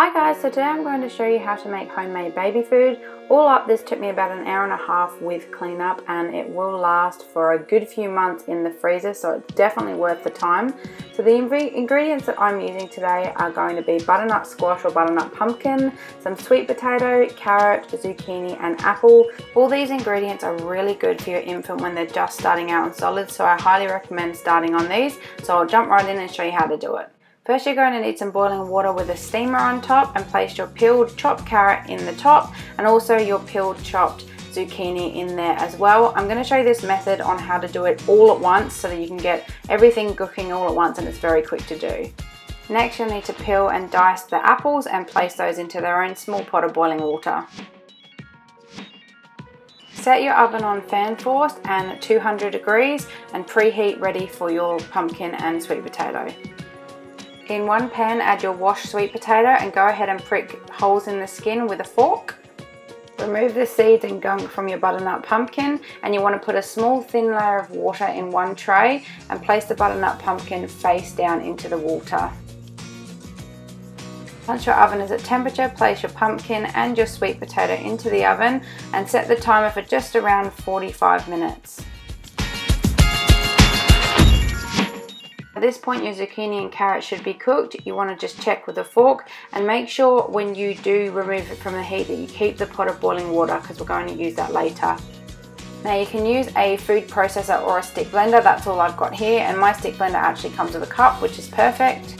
Hi guys, so today I'm going to show you how to make homemade baby food. All up this took me about an hour and a half with cleanup and it will last for a good few months in the freezer so it's definitely worth the time. So the ingredients that I'm using today are going to be butternut squash or butternut pumpkin, some sweet potato, carrot, zucchini and apple. All these ingredients are really good for your infant when they're just starting out on solids so I highly recommend starting on these. So I'll jump right in and show you how to do it. First you're going to need some boiling water with a steamer on top and place your peeled chopped carrot in the top and also your peeled chopped zucchini in there as well. I'm going to show you this method on how to do it all at once so that you can get everything cooking all at once and it's very quick to do. Next you'll need to peel and dice the apples and place those into their own small pot of boiling water. Set your oven on fan force and 200 degrees and preheat ready for your pumpkin and sweet potato. In one pan add your washed sweet potato and go ahead and prick holes in the skin with a fork. Remove the seeds and gunk from your butternut pumpkin and you want to put a small thin layer of water in one tray and place the butternut pumpkin face down into the water. Once your oven is at temperature, place your pumpkin and your sweet potato into the oven and set the timer for just around 45 minutes. At this point your zucchini and carrot should be cooked. You want to just check with a fork and make sure when you do remove it from the heat that you keep the pot of boiling water because we're going to use that later. Now you can use a food processor or a stick blender, that's all I've got here and my stick blender actually comes with a cup which is perfect.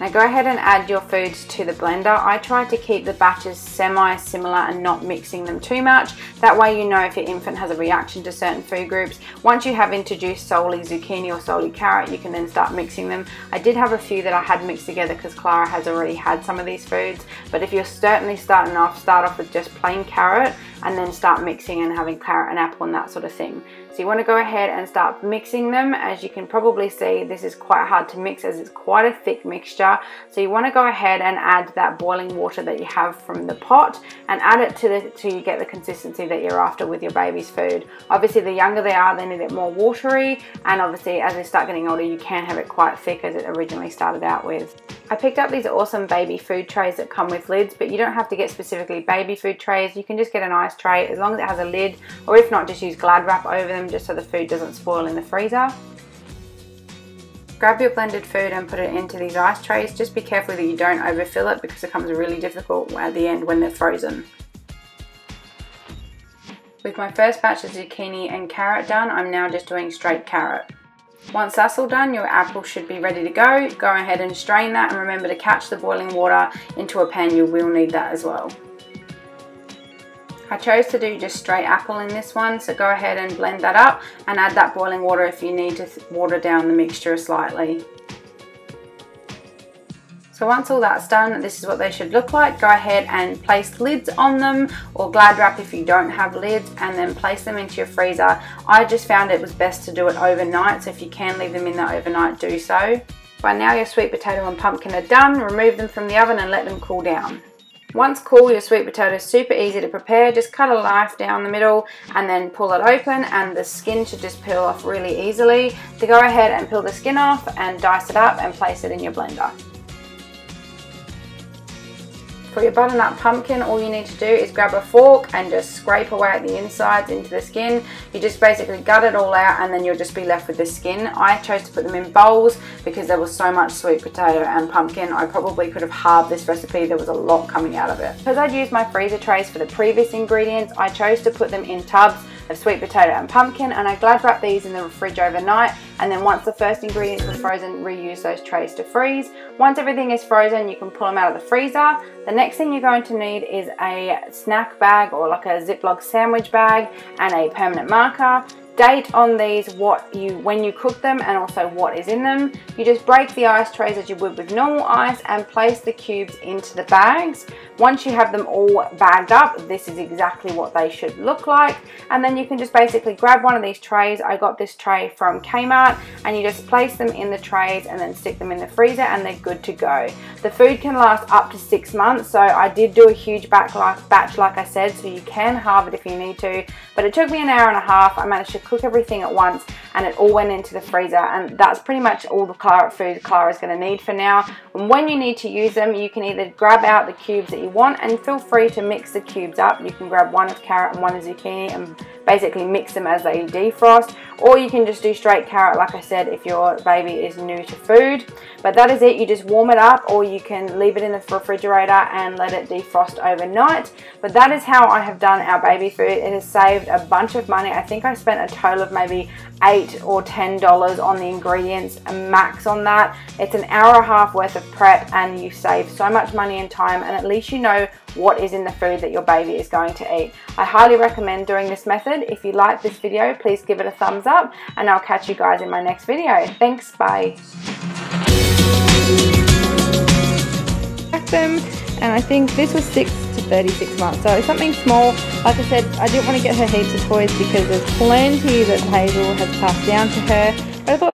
Now go ahead and add your foods to the blender. I try to keep the batches semi-similar and not mixing them too much. That way you know if your infant has a reaction to certain food groups. Once you have introduced solely zucchini or solely carrot, you can then start mixing them. I did have a few that I had mixed together because Clara has already had some of these foods. But if you're certainly starting off, start off with just plain carrot and then start mixing and having carrot and apple and that sort of thing. So you want to go ahead and start mixing them. As you can probably see, this is quite hard to mix as it's quite a thick mixture. So you want to go ahead and add that boiling water that you have from the pot and add it to the to you get the consistency that you're after with your baby's food. Obviously, the younger they are, they need it more watery. And obviously, as they start getting older, you can have it quite thick as it originally started out with. I picked up these awesome baby food trays that come with lids, but you don't have to get specifically baby food trays. You can just get a nice tray as long as it has a lid, or if not, just use Glad wrap over them just so the food doesn't spoil in the freezer. Grab your blended food and put it into these ice trays. Just be careful that you don't overfill it because it becomes really difficult at the end when they're frozen. With my first batch of zucchini and carrot done, I'm now just doing straight carrot. Once that's all done, your apple should be ready to go. Go ahead and strain that and remember to catch the boiling water into a pan. You will need that as well. I chose to do just straight apple in this one, so go ahead and blend that up and add that boiling water if you need to water down the mixture slightly. So once all that's done, this is what they should look like. Go ahead and place lids on them or glad wrap if you don't have lids and then place them into your freezer. I just found it was best to do it overnight, so if you can leave them in there overnight, do so. By now your sweet potato and pumpkin are done, remove them from the oven and let them cool down. Once cool, your sweet potato is super easy to prepare. Just cut a knife down the middle and then pull it open and the skin should just peel off really easily. To go ahead and peel the skin off and dice it up and place it in your blender. For your butternut pumpkin, all you need to do is grab a fork and just scrape away at the insides into the skin. You just basically gut it all out and then you'll just be left with the skin. I chose to put them in bowls because there was so much sweet potato and pumpkin. I probably could have halved this recipe. There was a lot coming out of it. Because I'd used my freezer trays for the previous ingredients, I chose to put them in tubs of sweet potato and pumpkin and I glad wrap these in the fridge overnight and then once the first ingredients were frozen reuse those trays to freeze. Once everything is frozen you can pull them out of the freezer. The next thing you're going to need is a snack bag or like a Ziploc sandwich bag and a permanent marker date on these what you when you cook them and also what is in them. You just break the ice trays as you would with normal ice and place the cubes into the bags. Once you have them all bagged up this is exactly what they should look like. And then you can just basically grab one of these trays. I got this tray from Kmart and you just place them in the trays and then stick them in the freezer and they're good to go. The food can last up to six months so I did do a huge batch like, batch like I said so you can halve it if you need to but it took me an hour and a half. I managed to cook everything at once and it all went into the freezer and that's pretty much all the Clara, food Clara is going to need for now. And when you need to use them, you can either grab out the cubes that you want and feel free to mix the cubes up. You can grab one of carrot and one of zucchini and basically mix them as they defrost or you can just do straight carrot like I said if your baby is new to food. But that is it you just warm it up or you can leave it in the refrigerator and let it defrost overnight. But that is how I have done our baby food. It has saved a bunch of money. I think I spent a total of maybe eight or ten dollars on the ingredients max on that. It's an hour and a half worth of prep and you save so much money and time and at least you know what is in the food that your baby is going to eat. I highly recommend doing this method. If you like this video, please give it a thumbs up and I'll catch you guys in my next video. Thanks, bye. Them, and I think this was 6 to 36 months, so something small. Like I said, I didn't want to get her heaps of toys because there's plenty that Hazel has passed down to her. But I thought